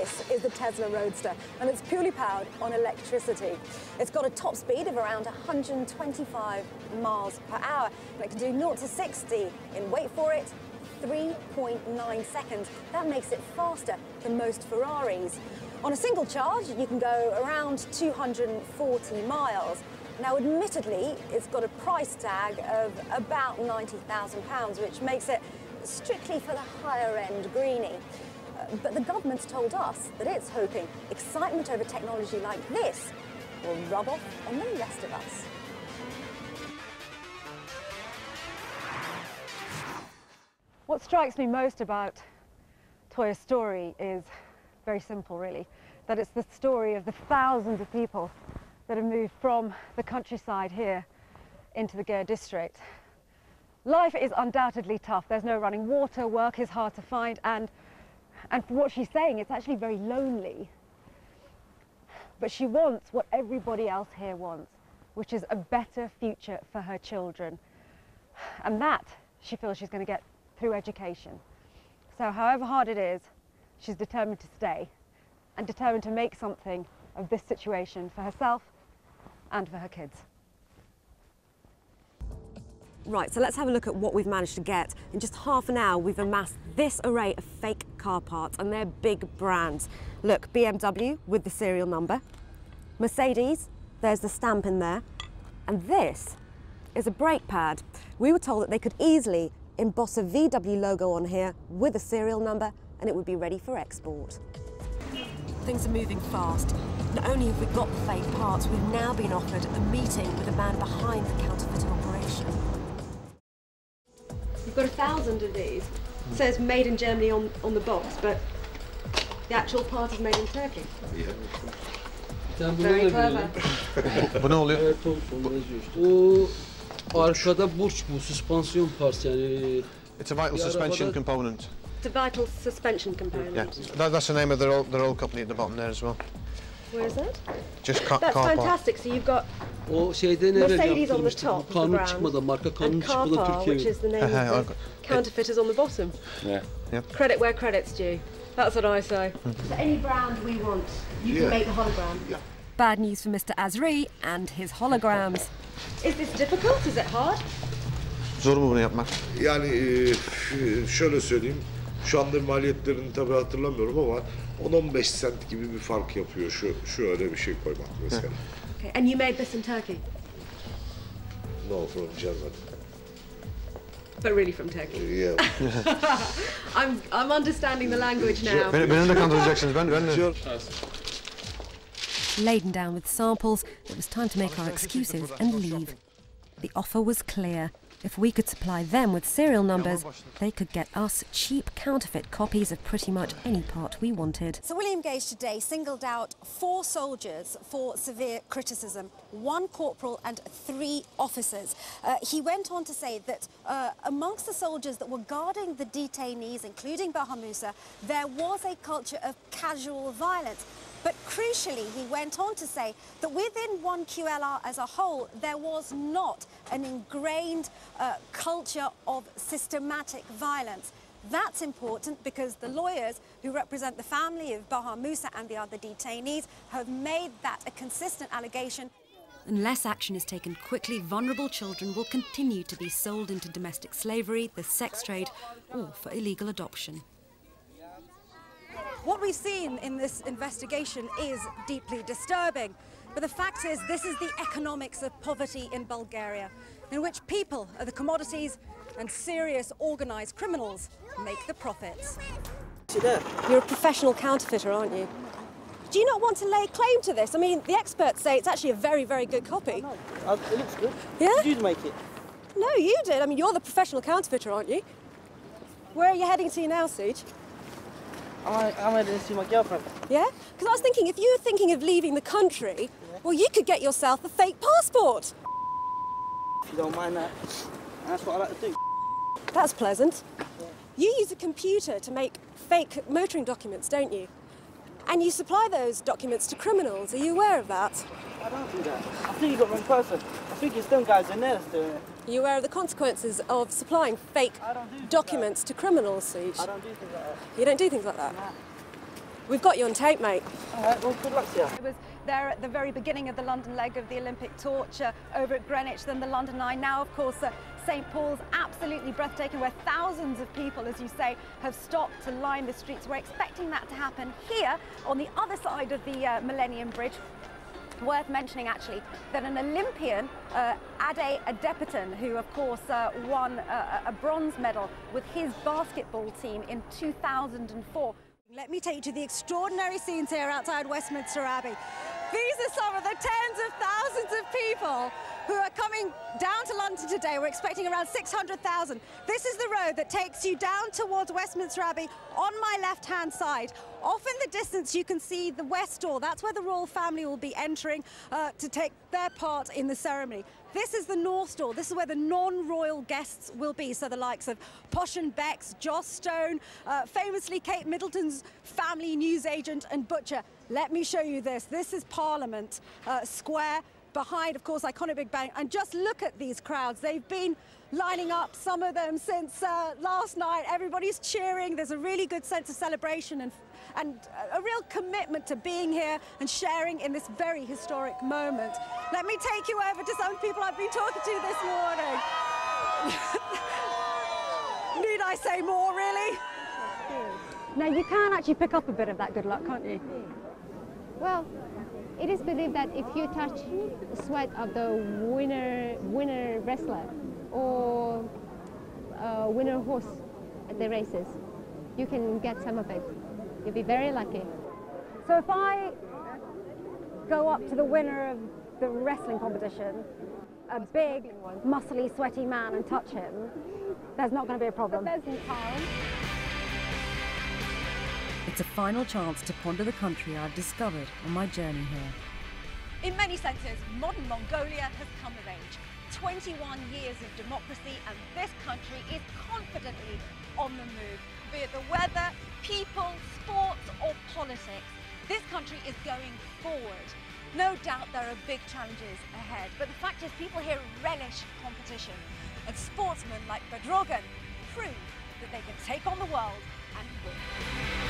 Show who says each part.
Speaker 1: This is the Tesla Roadster, and it's purely powered on electricity. It's got a top speed of around 125 miles per hour, and it can do 0 to 60 in, wait for it, 3.9 seconds. That makes it faster than most Ferraris. On a single charge, you can go around 240 miles. Now, admittedly, it's got a price tag of about £90,000, which makes it strictly for the higher end greenie. But the government's told us that it's hoping excitement over technology like this will rub off on the rest of us. What strikes me most about Toya's story is very simple, really, that it's the story of the thousands of people that have moved from the countryside here into the ger district. Life is undoubtedly tough. There's no running water, work is hard to find, and, and from what she's saying, it's actually very lonely. But she wants what everybody else here wants, which is a better future for her children. And that she feels she's going to get through education. So however hard it is, she's determined to stay and determined to make something of this situation for herself and for her kids. Right, so let's have a look at what we've managed to get. In just half an hour, we've amassed this array of fake car parts, and they're big brands. Look, BMW with the serial number, Mercedes, there's the stamp in there, and this is a brake pad. We were told that they could easily emboss a VW logo on here with a serial number, and it would be ready for export. Things are moving fast. Not only have we got the fake parts, we've now been offered a meeting with a man behind the operation. You've got a thousand of these. It says made in Germany on, on the box, but the actual part is made in Turkey.
Speaker 2: Sen bunu
Speaker 1: Very
Speaker 2: da
Speaker 1: clever.
Speaker 2: biliyorsun.
Speaker 3: Bu ne oluyor?
Speaker 2: Evet, o, o yazıyor işte. O arkada burç bu, süspansiyon parçası yani.
Speaker 3: It's a vital suspension component.
Speaker 1: It's a vital suspension component.
Speaker 3: Yeah, that, that's the name of their old, their old company at the bottom there as well.
Speaker 1: Where is that?
Speaker 3: Just car,
Speaker 1: That's
Speaker 3: car park.
Speaker 1: fantastic. So you've got
Speaker 2: O şeyden evvel
Speaker 1: Mercedes on the
Speaker 2: yaptırmıştık.
Speaker 1: top
Speaker 2: Bu kanun çıkmadan, marka kanunu
Speaker 1: and
Speaker 2: çıkmadan Türkiye'ye.
Speaker 1: is the name of
Speaker 3: I've
Speaker 1: the
Speaker 3: got-
Speaker 1: counterfeiters on the bottom.
Speaker 2: Yeah.
Speaker 3: Yep.
Speaker 1: Credit where credit's due. That's what I say. So any brand we want, you can
Speaker 4: Yeah.
Speaker 1: make the hologram. Bad news for Mr. Azri and his holograms. Is this difficult? Is it hard?
Speaker 3: Zor mu bunu yapmak?
Speaker 4: Yani e, şöyle söyleyeyim. Şu anda maliyetlerini tabii hatırlamıyorum ama 10-15 sent gibi bir fark yapıyor şu şu öyle bir şey koymak mesela.
Speaker 1: Okay. And you made this in Turkey,
Speaker 4: No from Germany.
Speaker 1: but really from Turkey.
Speaker 4: Yeah.
Speaker 1: I'm I'm understanding the language now.
Speaker 3: Beni, beni de kandıracaksınız. Ben, ben de.
Speaker 5: Laden down with samples, it was time to make our excuses and leave. The offer was clear. If we could supply them with serial numbers, they could get us cheap counterfeit copies of pretty much any part we wanted.
Speaker 6: So William Gage today singled out four soldiers for severe criticism, one corporal and three officers. Uh, he went on to say that uh, amongst the soldiers that were guarding the detainees, including Baha Musa, there was a culture of casual violence. But crucially, he went on to say that within one QLR as a whole, there was not an ingrained uh, culture of systematic violence. That's important because the lawyers who represent the family of Baha Musa and the other detainees have made that a consistent allegation.
Speaker 5: Unless action is taken quickly, vulnerable children will continue to be sold into domestic slavery, the sex trade, or for illegal adoption.
Speaker 6: What we've seen in this investigation is deeply disturbing. But the fact is, this is the economics of poverty in Bulgaria, in which people are the commodities and serious organised criminals make the profits.
Speaker 1: You're a professional counterfeiter, aren't you? Do you not want to lay claim to this? I mean, the experts say it's actually a very, very good copy.
Speaker 7: Uh, it looks good.
Speaker 1: Yeah?
Speaker 7: Did you make it?
Speaker 1: No, you did. I mean, you're the professional counterfeiter, aren't you? Where are you heading to now, Suj?
Speaker 7: I, I'm heading to see my girlfriend.
Speaker 1: Yeah? Because I was thinking, if you were thinking of leaving the country, well, you could get yourself a fake passport.
Speaker 7: If you don't mind that. That's what I like to do.
Speaker 1: That's pleasant. You use a computer to make fake motoring documents, don't you? And you supply those documents to criminals. Are you aware of that?
Speaker 7: I don't do that. I think you got the wrong person. I think it's them guys in there that's doing it.
Speaker 1: Are you aware of the consequences of supplying fake
Speaker 7: don't do
Speaker 1: documents to criminals, Suj?
Speaker 7: I don't do things like that.
Speaker 1: You don't do things like that?
Speaker 6: We've got you on tape, mate.
Speaker 7: All right, well, good luck to you.
Speaker 1: It was there at the very beginning of the London leg of the Olympic torch uh, over at Greenwich, then the London Eye. Now, of course, uh, St Paul's, absolutely breathtaking, where thousands of people, as you say, have stopped to line the streets. We're expecting that to happen here on the other side of the uh, Millennium Bridge. Worth mentioning, actually, that an Olympian, uh, Ade Adepitan, who of course uh, won a, a bronze medal with his basketball team in 2004.
Speaker 6: Let me take you to the extraordinary scenes here outside Westminster Abbey. These are some of the tens of thousands of people who are coming down to London today. We're expecting around 600,000. This is the road that takes you down towards Westminster Abbey on my left-hand side. Off in the distance, you can see the West Door. That's where the royal family will be entering uh, to take their part in the ceremony. This is the North Door. This is where the non-royal guests will be. So the likes of Posh and Becks, Joss Stone, uh, famously Kate Middleton's family newsagent and butcher. Let me show you this. This is Parliament uh, Square behind, of course, iconic Big Ben. And just look at these crowds. They've been lining up, some of them, since uh, last night. Everybody's cheering. There's a really good sense of celebration and, and a real commitment to being here and sharing in this very historic moment. Let me take you over to some people I've been talking to this morning. Need I say more, really?
Speaker 1: Now, you can actually pick up a bit of that good luck, can't you?
Speaker 8: Well, it is believed that if you touch the sweat of the winner winner wrestler or uh, winner horse at the races, you can get some of it. You'll be very lucky.
Speaker 1: So if I go up to the winner of the wrestling competition, a big, muscly, sweaty man, and touch him, there's not going to be a problem.
Speaker 5: It's a final chance to ponder the country I've discovered on my journey here.
Speaker 6: In many senses, modern Mongolia has come of age. 21 years of democracy and this country is confidently on the move. Be it the weather, people, sports or politics, this country is going forward. No doubt there are big challenges ahead, but the fact is people here relish competition and sportsmen like Bedrogan prove that they can take on the world and win.